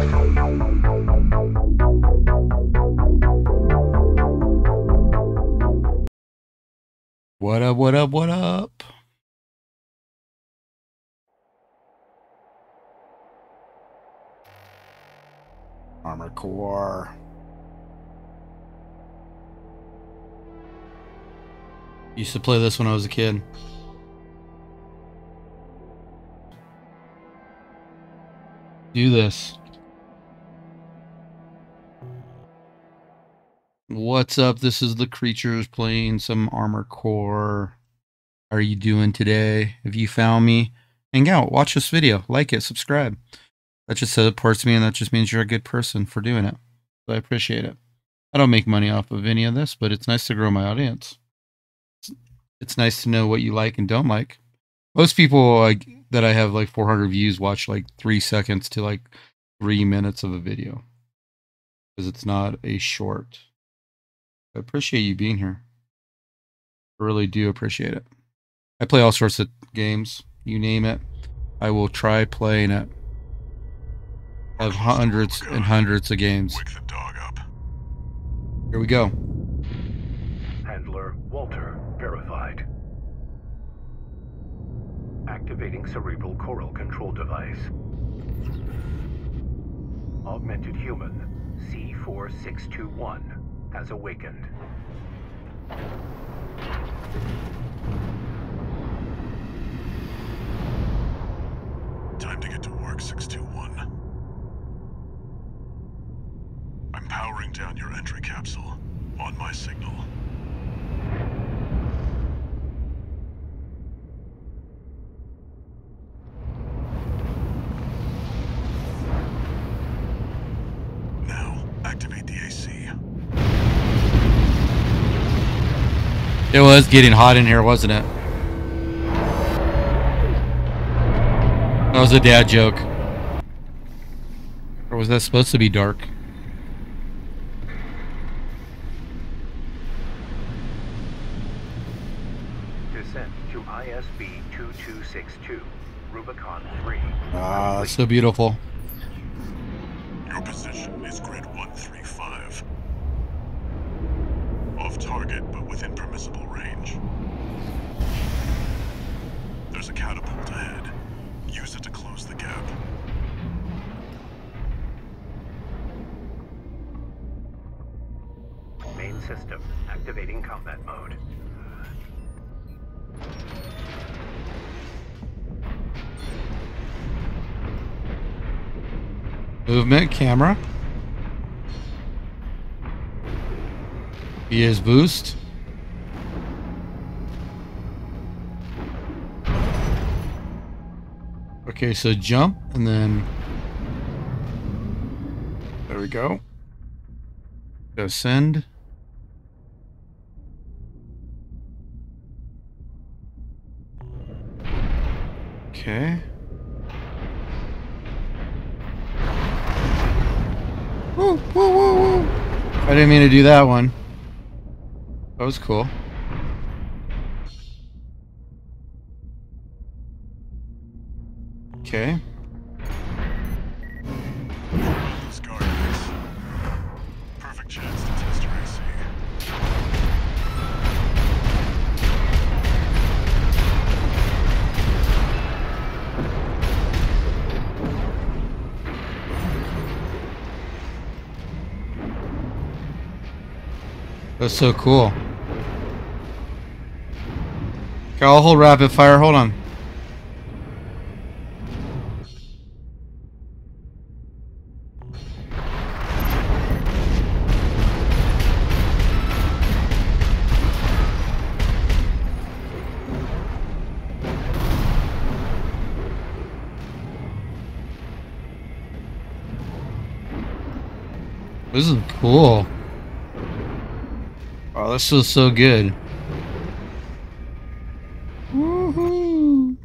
What up, what up, what up? Armored Core. Used to play this when I was a kid. Do this. What's up? This is the creatures playing some Armored Core. How are you doing today? If you found me, hang out, watch this video, like it, subscribe. That just supports me and that just means you're a good person for doing it. So I appreciate it. I don't make money off of any of this, but it's nice to grow my audience. It's, nice to know what you like and don't like. Most people like that I have like 400 views watch like three seconds to like three minutes of a video because it's not a short. I appreciate you being here. I really do appreciate it. I play all sorts of games. You name it, I will try playing it. I have hundreds and hundreds of games. Wake the dog up. Here we go. Handler Walter verified. Activating cerebral coral control device. Augmented human C4621 has awakened. Time to get to work, 621. I'm powering down your entry capsule. On my signal. Now, activate the AC. It was getting hot in here, wasn't it? That was a dad joke. Or was that supposed to be dark? Descent to ISB 2262, Rubicon 3. Ah, so beautiful. Use it to close the gap. Main system activating combat mode. Movement, camera. He is boost. Okay, so jump and then there we go. Ascend. Okay. Woo, woo, woo, woo. I didn't mean to do that one. That was cool. AC. That's so cool. Okay, I'll hold rapid fire. Hold on. This is cool. Oh, this feels so good. Woohoo!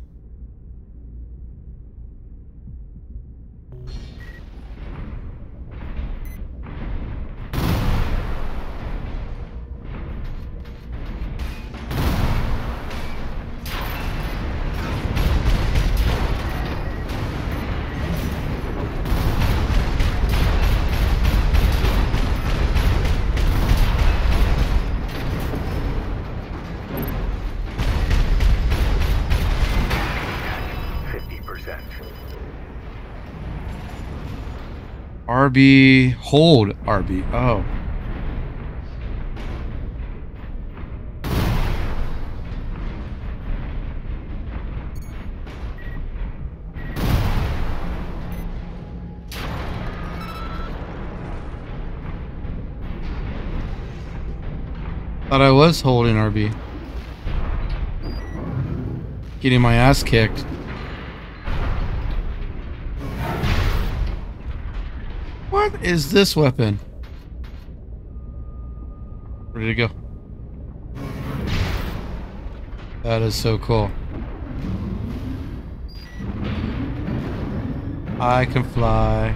RB, hold RB. Oh. Thought I was holding RB. Getting my ass kicked. What is this weapon? Where did it go? That is so cool. I can fly.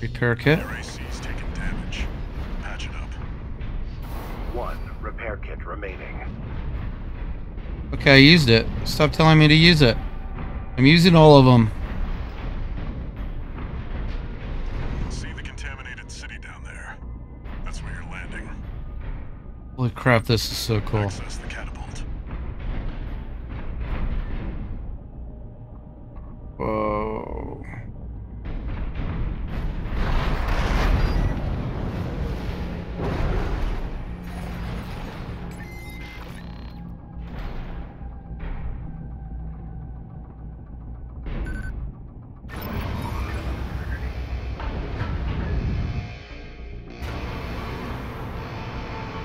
Repair kit. Their AC's taking damage. Patch it up. One repair kit remaining. Okay, I used it. Stop telling me to use it. I'm using all of them. See the contaminated city down there? That's where you're landing. Holy crap, this is so cool.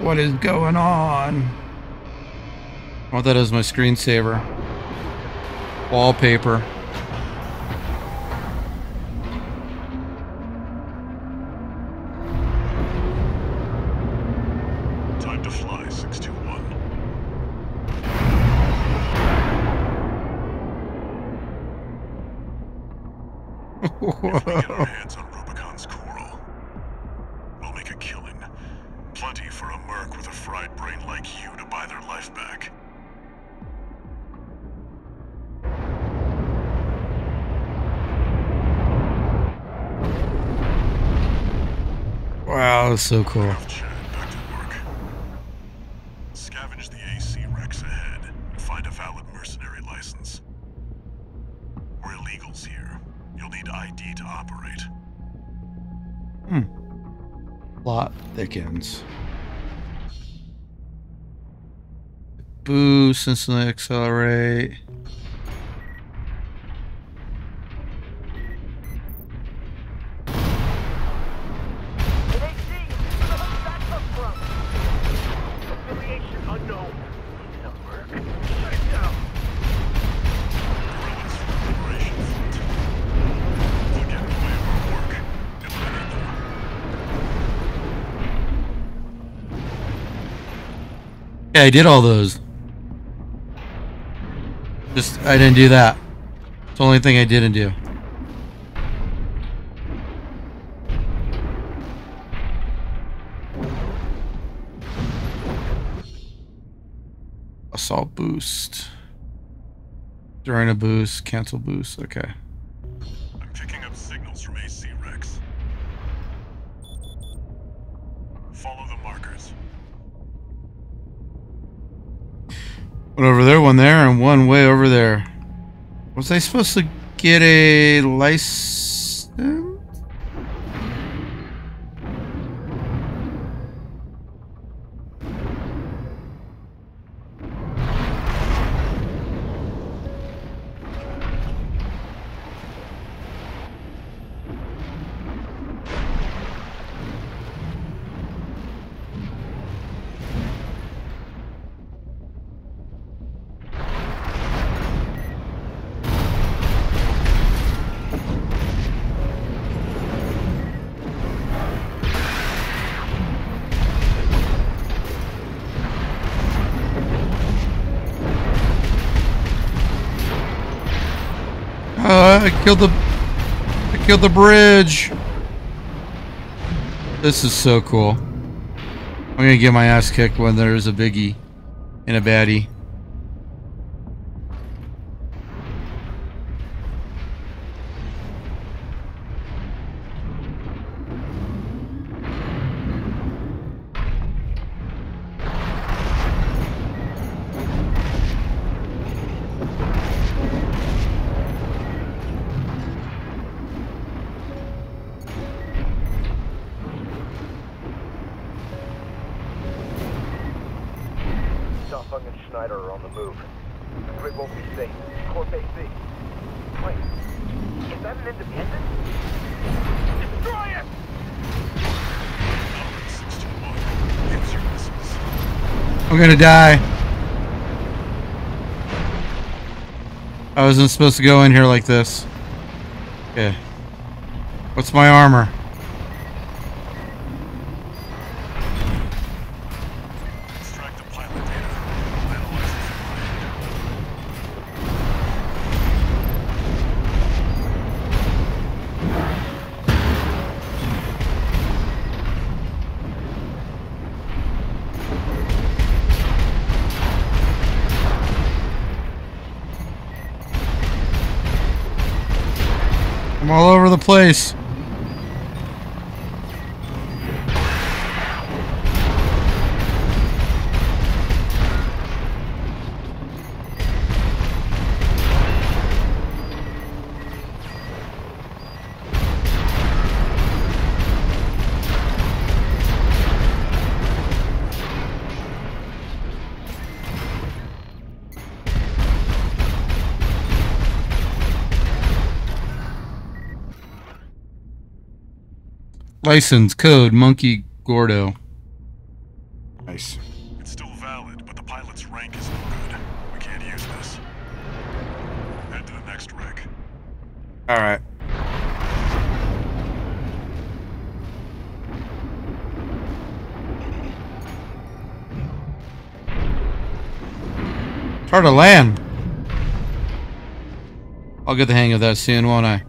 What is going on? I want that as my screensaver. Wallpaper. Time to fly, 621. If we get our hands on Rubicon's coral, we'll make a killing. Plenty for a merc with a fried brain like you to buy their life back. wow, that's so cool. Enough chat, back to work. Scavenge the AC wrecks ahead and find a valid mercenary license. We're illegals here. You'll need ID to operate. Hmm. Plot thickens. Eliminate them. Yeah, I did all those. Just, I didn't do that. It's the only thing I didn't do. Assault boost. During a boost, cancel boost. Okay. One over there, one there, and one way over there. Was I supposed to get a license? I killed the I killed the bridge. This is so cool. I'm gonna get my ass kicked when there's a biggie and a baddie. Gonna die. I wasn't supposed to go in here like this. Okay. What's my armor? License code Monkey Gordo. Nice. It's still valid, but the pilot's rank is no good. We can't use this. Head to the next wreck. All right. It's hard to land. I'll get the hang of that soon, won't I?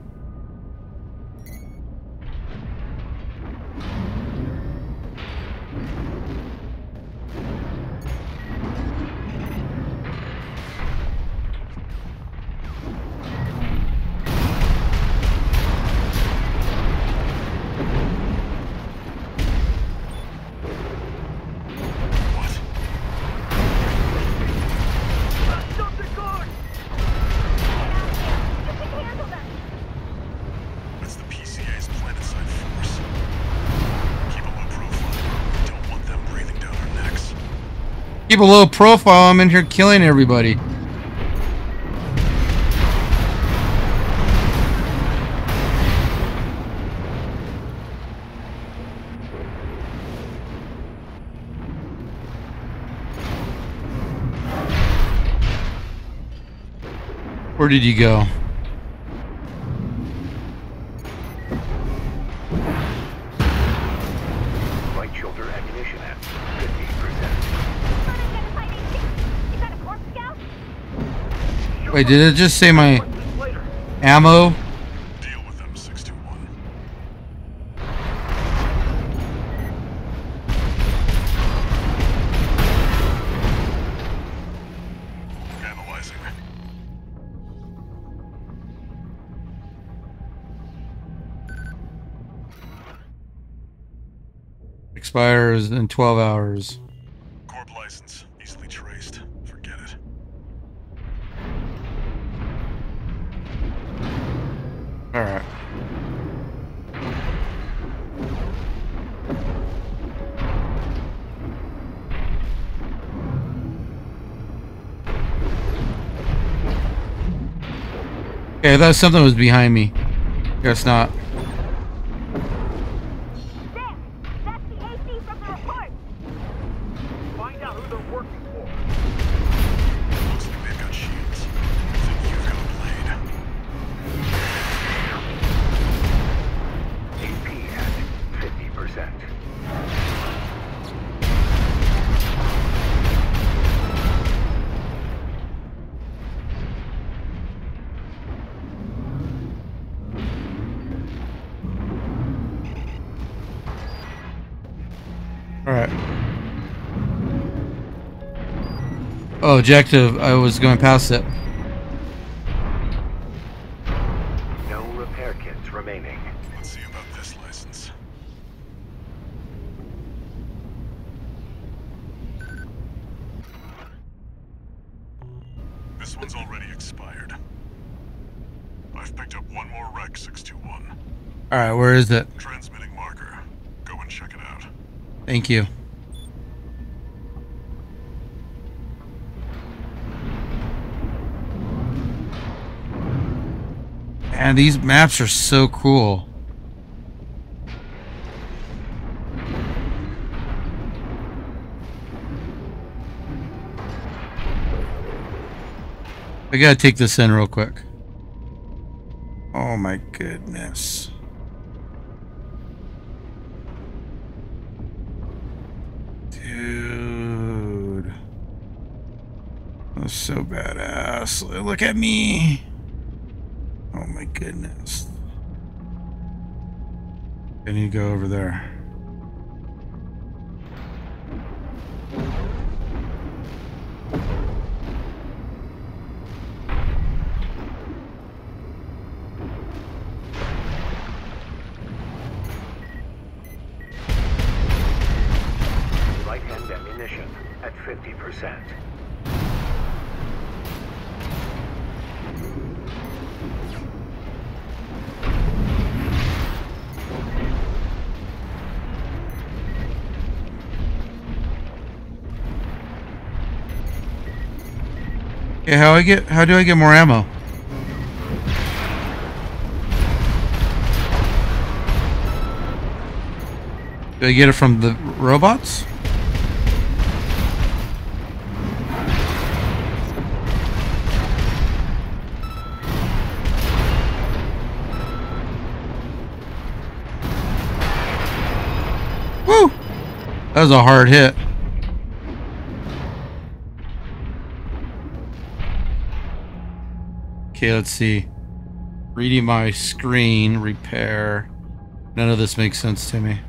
Keep a low profile. I'm in here killing everybody. Where did you go? Wait, did it just say my What's this later? ammo? Deal with them, 621. Analyzing. Expires in 12 hours. Alright. Okay, I thought something was behind me. Guess not. Alright. Oh, objective. I was going past it. No repair kits remaining. Let's see about this license. This one's already expired. I've picked up one more wreck, 621. Alright, where is it? Thank you. Man, these maps are so cool. I gotta take this in real quick. Oh my goodness. So badass. Look at me. Oh my goodness. I need to go over there. Okay, how I get how do I get more ammo? Do I get it from the robots? Woo! That was a hard hit. Okay, let's see. Reading my screen, repair. None of this makes sense to me.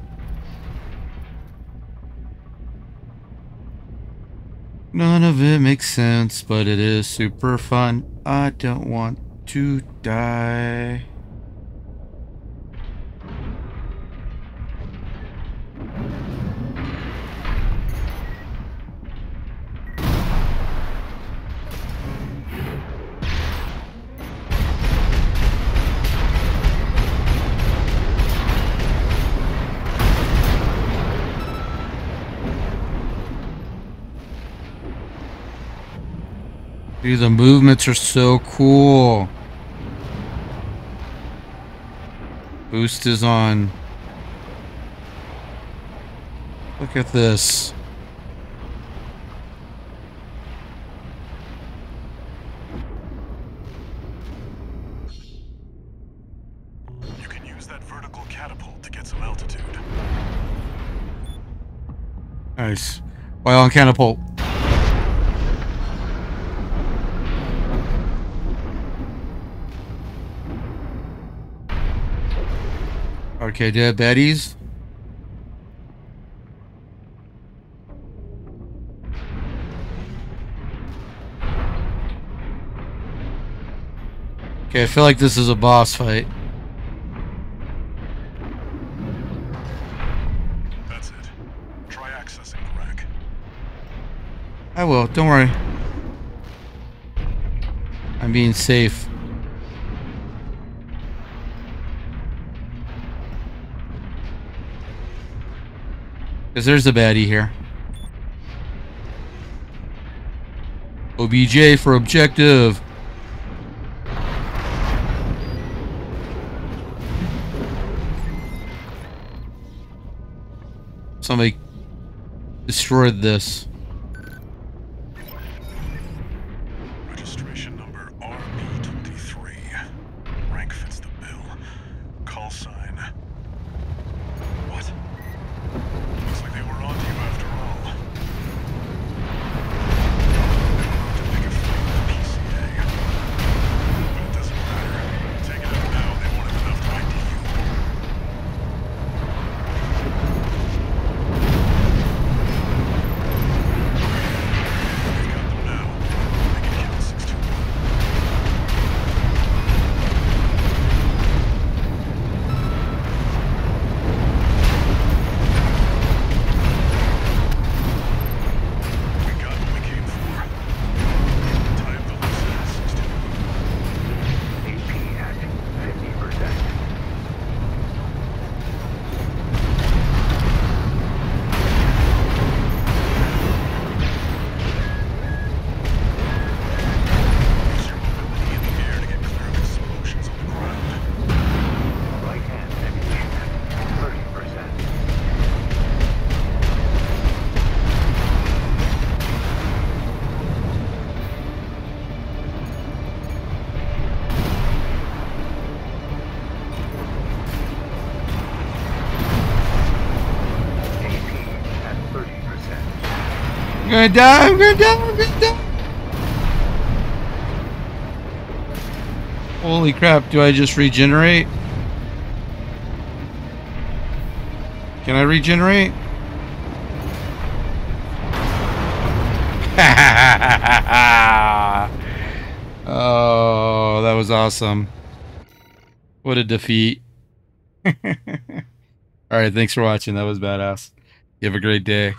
None of it makes sense, but it is super fun. I don't want to die. Dude, the movements are so cool. Boost is on. Look at this. You can use that vertical catapult to get some altitude. Nice. While on catapult. Okay, dead baddies. Okay, I feel like this is a boss fight. That's it. Try accessing the rack. I will, don't worry. I'm being safe. Because there's a baddie here. OBJ for objective. Somebody destroyed this. Gonna die, I'm gonna die, I'm gonna die. Holy crap, do I just regenerate? Can I regenerate? oh, that was awesome. What a defeat. All right, thanks for watching. That was badass. You have a great day.